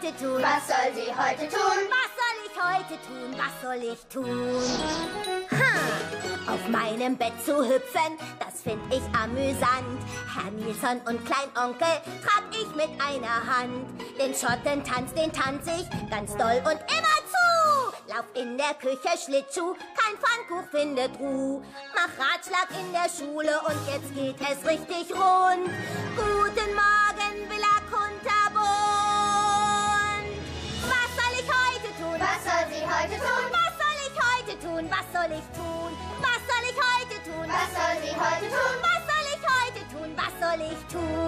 heute tun? Was soll sie heute tun? Was soll ich heute tun? Was soll ich tun? Ha, auf meinem Bett zu hüpfen, das find ich amüsant. Herr Nilsson und Kleinonkel trag ich mit einer Hand. Den Schottentanz, den tanz ich ganz doll und immer zu. Lauf in der Küche Schlittschuh, kein Pfannkuch findet Ruh. Mach Ratschlag in der Schule und jetzt geht es richtig rund. Tun? Was soll ich tun? Was soll ich heute tun? Was soll sie heute tun? Was soll ich heute tun? Was soll ich tun?